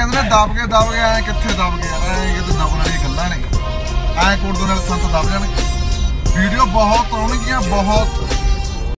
ਕਹਿੰਦੇ ਨੇ ਦਬ ਕੇ ਦਬ ਕੇ, ਐ ਕਿੱਥੇ ਦਬ ਗਿਆ ਐ ਕਿਤੇ ਦਬਣ ਵਾਲੀਆਂ ਗੱਲਾਂ ਨੇ। ਐ ਕੋਲ ਦੋ ਨਾਲ ਸੰਤ ਦਬ ਜਾਣਗੇ। ਵੀਡੀਓ ਬਹੁਤ ਆਉਣਗੀਆਂ, ਬਹੁਤ।